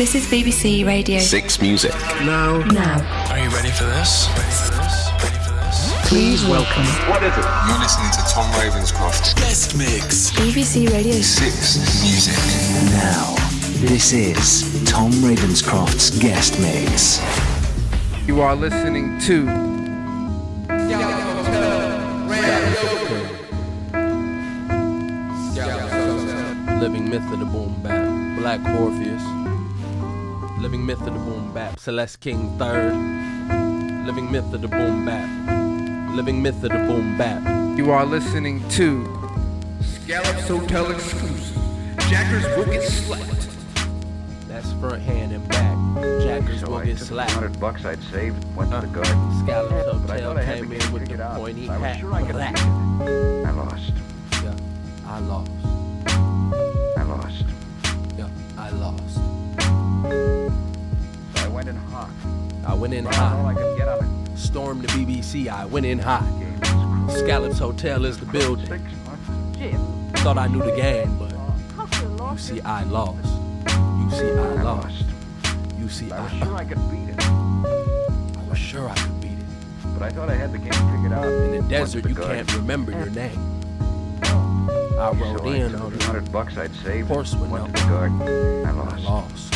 This is BBC Radio. Six Music. Now. Now. Are you ready for this? Ready for this? Ready for this? Please welcome. What is it? You're listening to Tom Ravenscroft. Guest mix. BBC Radio. Six Music. Now, this is Tom Ravenscroft's guest mix. You are listening to Living Myth of the Boom Bap, Black Orpheus. Living Myth of the Boom Bap, Celeste King Third. Living Myth of the Boom Bap. Living Myth of the Boom Bap. You are listening to Scallops Hotel exclusive. Jackers will get slapped. That's front hand and back. Jackers So will I get took the slapped. 200 bucks I'd saved, went Uh, to the garden. Scallops Hotel But I thought I had came the in with the figured out. pointy I was hat. sure I could Black. beat it. I lost. Yeah, I lost. I lost. Yeah, I lost. So I went in hot. I went in Brought I hot. could get on it. Stormed the BBC. I went in hot. Game was crucial. Scallops Hotel is the building. Six. Thought I knew the game, but you see, I lost. You see, I I lost. lost. You see, I was I, sure I could beat it. I was sure I could beat it. But I thought I had the game figured out. In the desert, you can't remember your name. Oh. I rode So in took on the the 200 bucks I'd saved. horse went went up. to the garden. I I lost.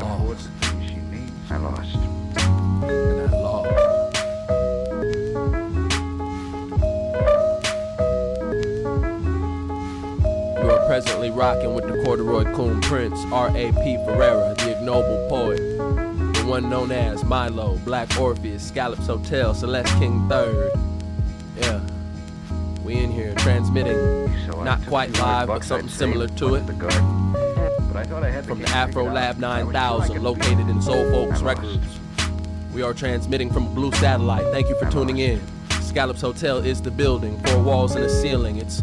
And I lost. the things she needs. I lost. And I lost. You are presently rocking with the corduroy coon prince, R.A.P. Ferreira, the ignoble poet. The one known as Milo, Black Orpheus, Scallops Hotel, Celeste King Third. Yeah. We in here transmitting So not quite live, but something similar to it. From the Afro Lab out. I was sure I 9000 located in Soul Folks Records. We are transmitting from a blue satellite. Thank you for tuning in. Scallops Hotel is the building, four walls and a ceiling. It's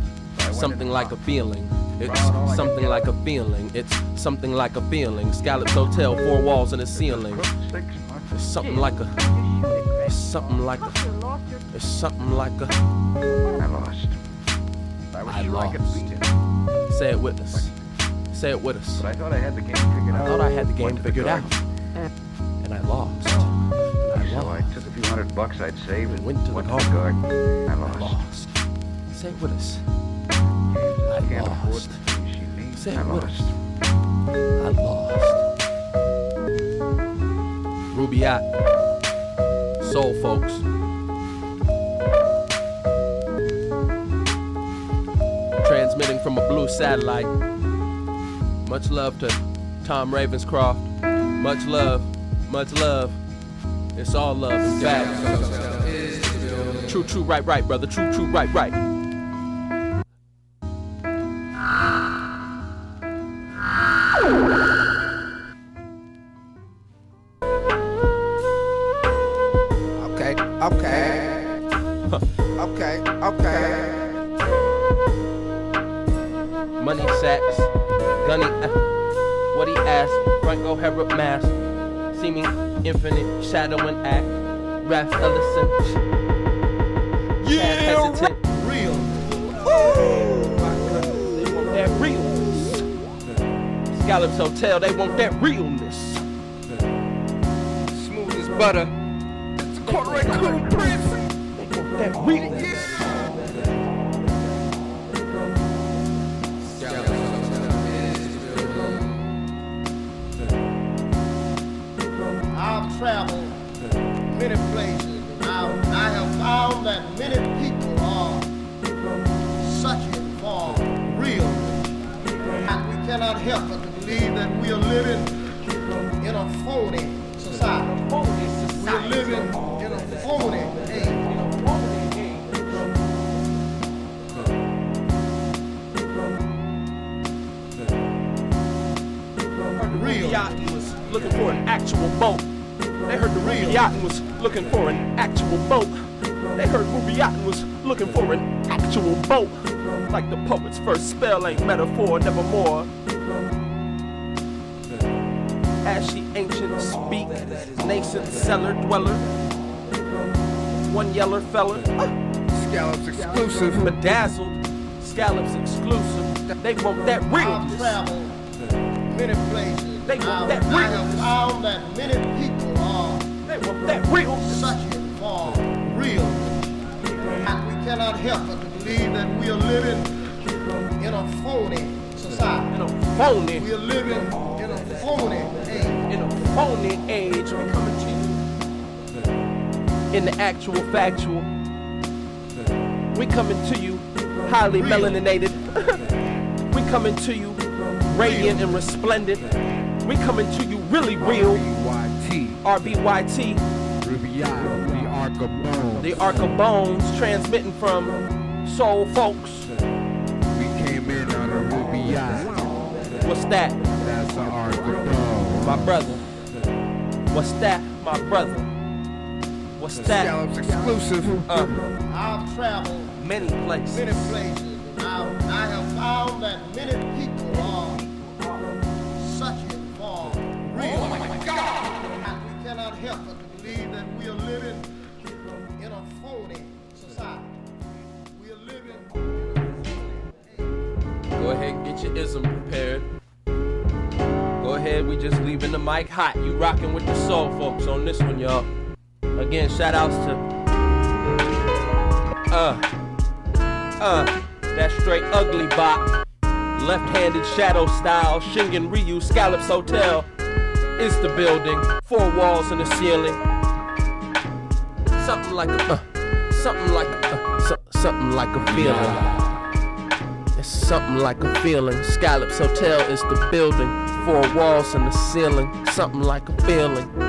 something like a feeling. It's Brought all I could something like a feeling. It's something like a feeling. Scallops Hotel, four walls and a ceiling. Crook six months. It's something like a. It's something like a. It's something like a. I lost. I was I sure lost. Say it with us. Say it with us. But I thought I had the game figured out. I thought I had the game figured out. And I lost. Oh. And I So I took a few hundred bucks I'd saved and Went to the garden. I I lost. lost. Say it with us. I can't afford lost. the things she needs. Say I it with lost. us. I lost. Rubiat. Soul folks. Transmitting from a blue satellite. Much love to Tom Ravenscroft. Much love. Much love. It's all love. In fact. True, true, right, right, brother. True, true, right, right. Ralph Ellison, yeah, hesitant, real, they want that realness, Scallops Hotel, they want that realness, Smooth as butter. It's corduroy coon prince. they want that realness. I've found that many people are searching for real. And we cannot help but to believe that we are living in a phony society. We are living in a phony age. Real. Yacht was looking for an actual boat. They heard the real Yacht was looking for an actual boat. They heard Ruby Yacht was looking for an actual boat. Like the poet's first spell ain't metaphor, nevermore. Ashy ancient speak, nascent cellar dweller. One yeller feller, uh, Scallops exclusive. bedazzled, scallops exclusive. They want that I've realness. They want that I real. have found that many people help but to believe that we are living in a phony society. In a phony, We are living in a phony age. in a phony age, we coming to you. In the actual factual, we coming to you highly Real. melaninated. we coming to you radiant and resplendent. We coming to you really real. YT, RBYT, Ruby I, the Ark of Bones. the Ark of Bones, transmitting from Soul Folks. We came in on a Ruby Yacht. What's that? That's the Ark of Bones. My brother. What's that? My brother. What's that? Scallops exclusive. Uh, I've traveled many places. many places. Now, I have found that many people are searching for real. Oh my God! And we cannot help but your ism prepared. Go ahead, we just leaving the mic hot. You rocking with the soul folks on this one, y'all. Again, shout outs to uh uh that straight ugly bot. Left-handed shadow style, Shingen Ryu Scallops Hotel is the building. Four walls and a ceiling. Something like a uh, something like a, uh, so, something like a feeling. It's something like a feeling. Scallops Hotel is the building. Four walls and the ceiling. Something like a feeling.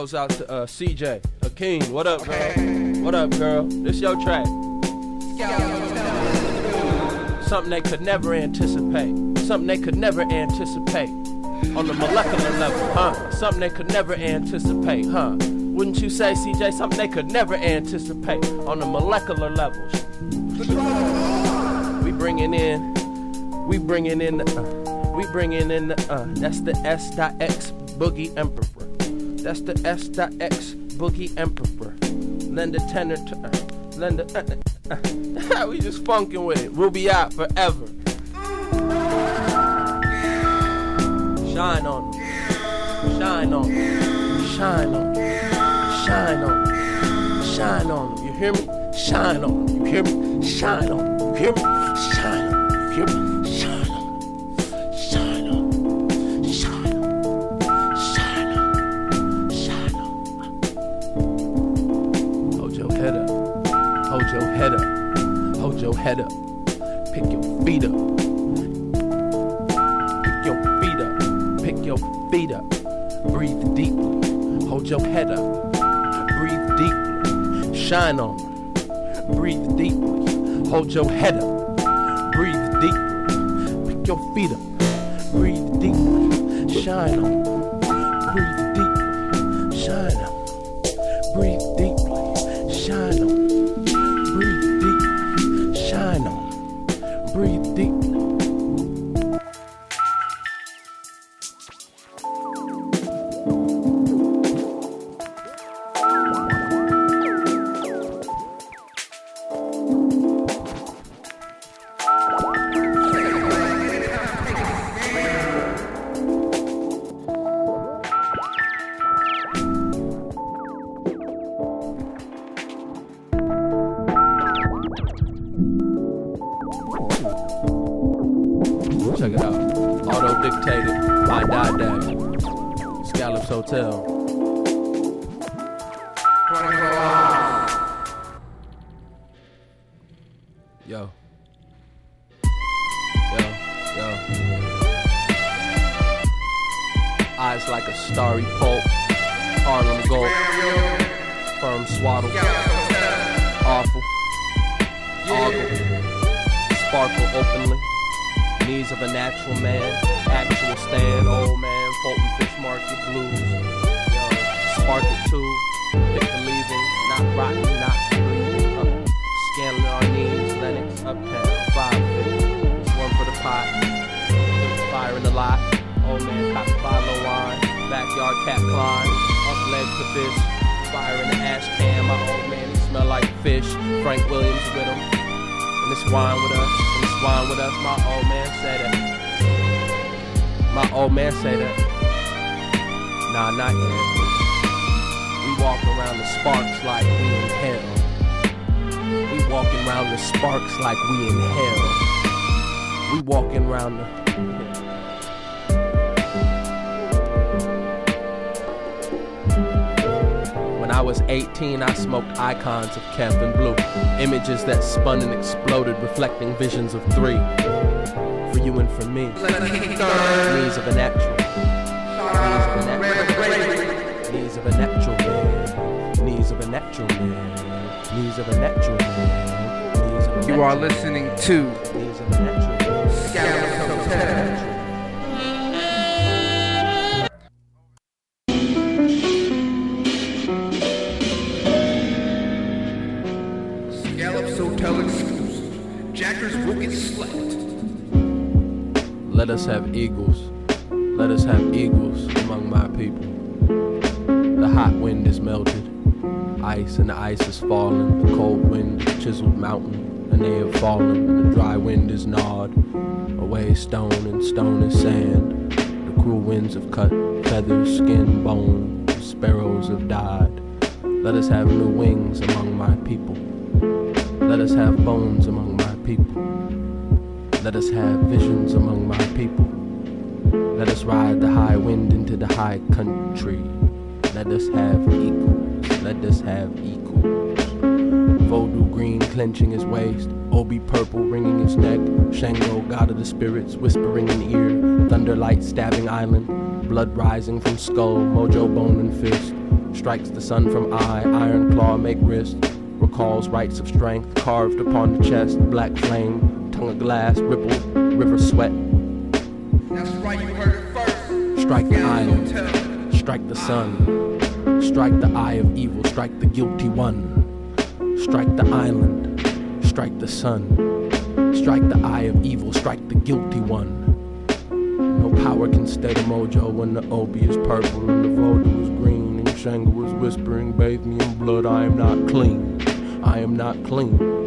Goes out to uh, CJ. Akeem, what up, girl? What up, girl? This your track. Something they could never anticipate. Something they could never anticipate. On the molecular level, huh? Something they could never anticipate, huh? Wouldn't you say, CJ? Something they could never anticipate on the molecular level. We bringing in, we bringing in, uh, we bringing in, uh, that's the S dot X boogie emperor. That's the S dot X boogie emperor. Lend a tenor to, uh, lend a, uh, uh, uh, we just funking with it. We'll be out forever. Shine on 'em. Shine on 'em. Shine on 'em. Shine on 'em. Shine on 'em. You hear me? Shine on 'em. You hear me? Shine on 'em. You hear me? Shine on 'em. You hear me? Head up. Pick your feet up. Pick your feet up. Pick your feet up. Breathe deeply. Hold your head up. Breathe deeply. Shine on. Breathe deeply. Hold your head up. Breathe deeply. Pick your feet up. Breathe deeply. Shine on. Breathe deeply. Shine on. Check it out. Auto dictated by Dada. Scallops Hotel. Yo. Yo, yo. Eyes like a starry pulp. Harlem Gold. Firm swaddle. Awful. Ogle. Sparkle openly. Knees of a natural man. Actual stand, old man. Fulton Fish Market blues. Yo, spark it too. Pick the leaving. Not rotten, not bleeding. Uh, scaling our knees. Lenox, uptown. Five feet. It's one for the pot. Fire in the lot. Old man cop a bottle wine. Backyard cat climb. Up leg to fish. Fire in the ash can. My old man, he smell like fish. Frank Williams with him. And this wine with us. Wine with us. My old man say that. My old man say that. Nah, not yet. We walk around the sparks like we in hell. We walking around the sparks like we in hell. We walking around the. I was 18, I smoked icons of Kevin Blue. Images that spun and exploded, reflecting visions of three. For you and for me. Needs of a natural. Needs of a natural. Needs of a natural man. Needs of a natural man. Needs of a natural man. Needs of a You are listening to Let us have eagles. Let us have eagles among my people. The hot wind is melted. Ice and the ice is falling. The cold wind is chiseled mountain, and they have fallen. The dry wind is gnawed. Away stone and stone is sand. The cruel winds have cut feathers, skin, bone. The sparrows have died. Let us have new wings among my people. Let us have bones among my people. Let us have visions among my people. Let us ride the high wind into the high country. Let us have equals. Let us have equals. Vodou green clenching his waist. Obi purple ringing his neck. Shango, god of the spirits, whispering in ear. Thunderlight stabbing island. Blood rising from skull. Mojo bone and fist. Strikes the sun from eye. Iron claw make wrist. Recalls rights of strength carved upon the chest. Black flame. Of glass. Ripple. River sweat. That's right, you heard it first. Strike the island. Strike the sun. Strike the eye of evil. Strike the guilty one. Strike the island. Strike the sun. Strike the eye of evil. Strike the guilty one. No power can stay the mojo when the obi is purple and the vodou is green and Shango is whispering, bathe me in blood. I am not clean. I am not clean.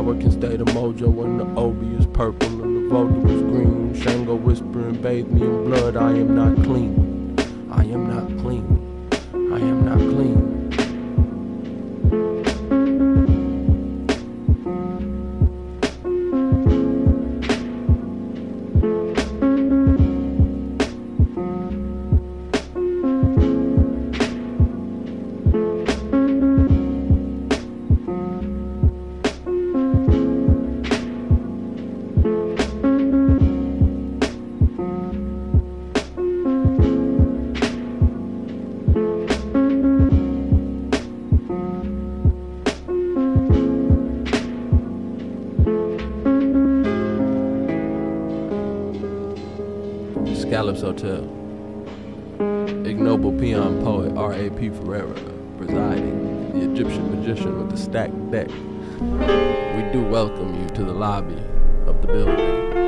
Power can stay the mojo when the obi is purple and the vodou is green. Shango whispering, bathe me in blood. I am not clean. I am not clean. I am not clean. Peon poet R.A.P. Ferreira presiding, the Egyptian magician with the stacked deck. We do welcome you to the lobby of the building,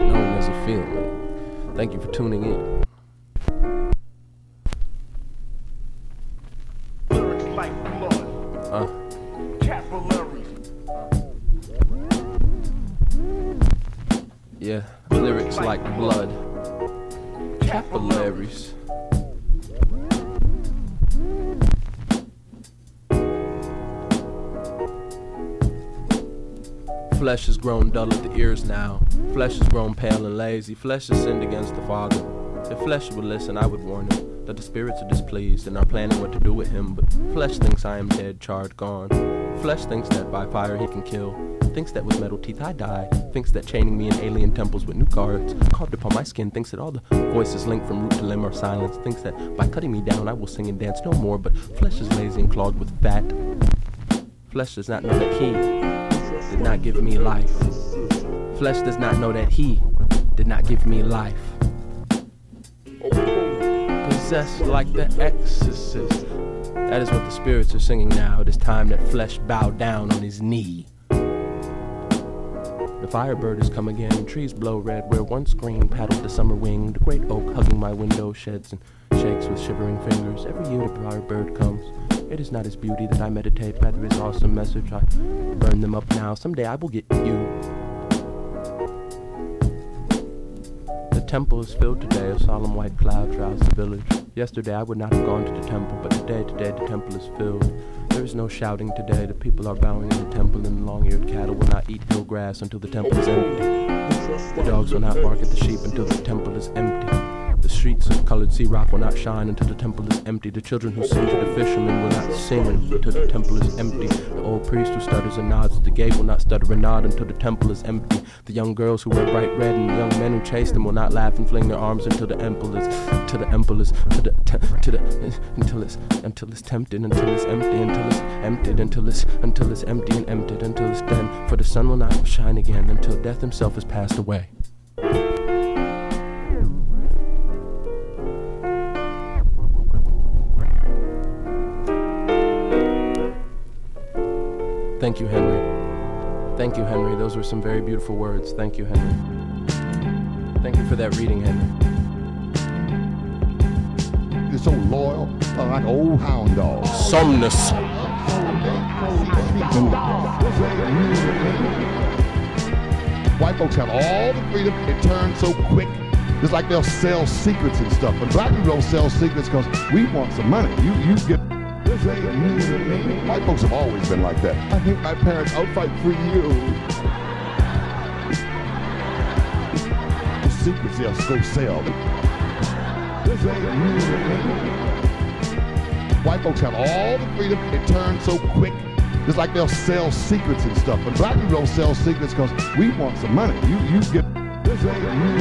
known as a feeling. Thank you for tuning in. Dull at the ears now. Flesh has grown pale and lazy. Flesh has sinned against the Father. If flesh would listen, I would warn him that the spirits are displeased and are planning what to do with him. But flesh thinks I am dead, charred, gone. Flesh thinks that by fire he can kill. Thinks that with metal teeth I die. Thinks that chaining me in alien temples with new guards carved upon my skin. Thinks that all the voices linked from root to limb are silence. Thinks that by cutting me down I will sing and dance no more. But flesh is lazy and clogged with fat. Flesh does not know that he did not give me life. Flesh does not know that he did not give me life. Possessed like the exorcist. That is what the spirits are singing now. It is time that flesh bow down on his knee. The firebird has come again, trees blow red where once green paddled the summer wing. The great oak hugging my window sheds and shakes with shivering fingers. Every year the firebird comes. It is not his beauty that I meditate, rather his awesome message. I burn them up now. Someday I will get you. Temple is filled today. A solemn white cloud shrouds the village. Yesterday I would not have gone to the temple, but today, today the temple is filled. There is no shouting today. The people are bowing in the temple, and the long-eared cattle will not eat hill grass until the temple is empty. The dogs will not bark at the sheep until the temple is empty. The streets of colored sea rock will not shine until the temple is empty. The children who sing to the fishermen will not sing until the temple is empty. The old priest who stutters and nods at the gate will not stutter and nod until the temple is empty. The young girls who wear bright red and the young men who chase them will not laugh and fling their arms until the temple is, to the temple is, to the, to the, until it's, until it's tempted, until it's empty, until it's emptied, until it's, until it's empty and emptied, until it's dead. For the sun will not shine again until death himself has passed away. Thank you, Henry. Thank you, Henry. Those were some very beautiful words. Thank you, Henry. Thank you for that reading, Henry. You're so loyal, uh, like an old hound dog. Somnus. White folks have all the freedom. It turns so quick. It's like they'll sell secrets and stuff. But black people don't sell secrets because we want some money. You you get White folks have always been like that. I hate my parents. I'll fight for you. The secrets they'll go sell. This ain't me. White folks have all the freedom. It turns so quick. It's like they'll sell secrets and stuff. But black people don't sell secrets because we want some money. You you get this ain't me.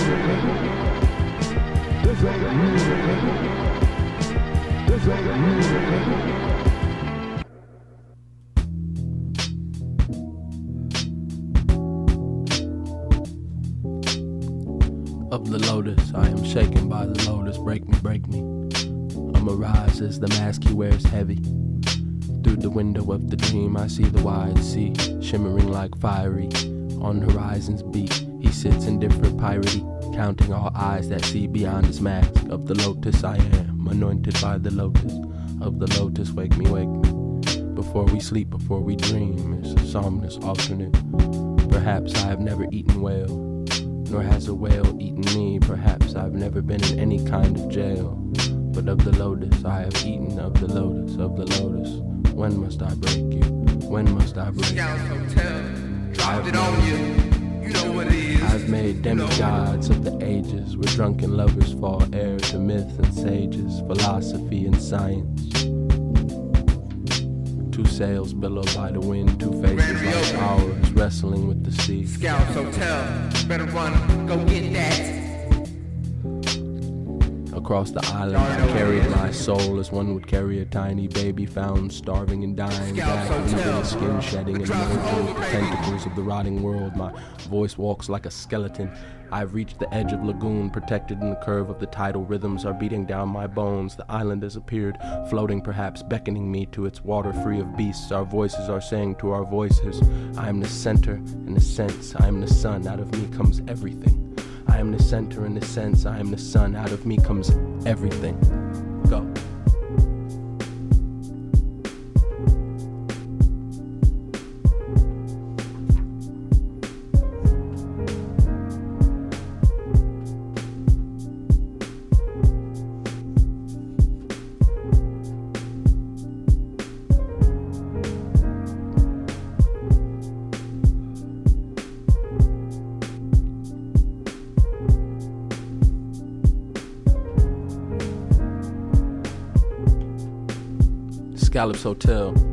This ain't news Of the lotus, I am shaken by the lotus. Break me, break me. I'ma as the mask he wears heavy. Through the window of the dream, I see the wide sea, shimmering like fiery. On horizon's beat, he sits in different pyrity, counting all eyes that see beyond his mask. Of the lotus, I am anointed by the lotus. Of the lotus, wake me, wake me. Before we sleep, before we dream, it's a somnus alternate. Perhaps I have never eaten whale nor has a whale eaten me. Perhaps I've never been in any kind of jail. But of the lotus, I have eaten of the lotus, of the lotus. When must I break you? When must I break you? Dropped it on you. You know what it is. I've made demigods of the ages, where drunken lovers fall heir to myth and sages, philosophy and science. Two sails billowed by the wind, two faces like ours, wrestling with the sea. Scallops Hotel. Better run. Go get that. Across the island, I carried my soul as one would carry a tiny baby found starving and dying, back leaving the skin shedding and the tentacles of the rotting world. My voice walks like a skeleton. I've reached the edge of lagoon, protected in the curve of the tidal rhythms are beating down my bones. The island has appeared, floating perhaps, beckoning me to its water free of beasts. Our voices are saying to our voices, I am the center in the sense, I am the sun, out of me comes everything. I am the center in the sense, I am the sun, out of me comes everything. Scallops Hotel.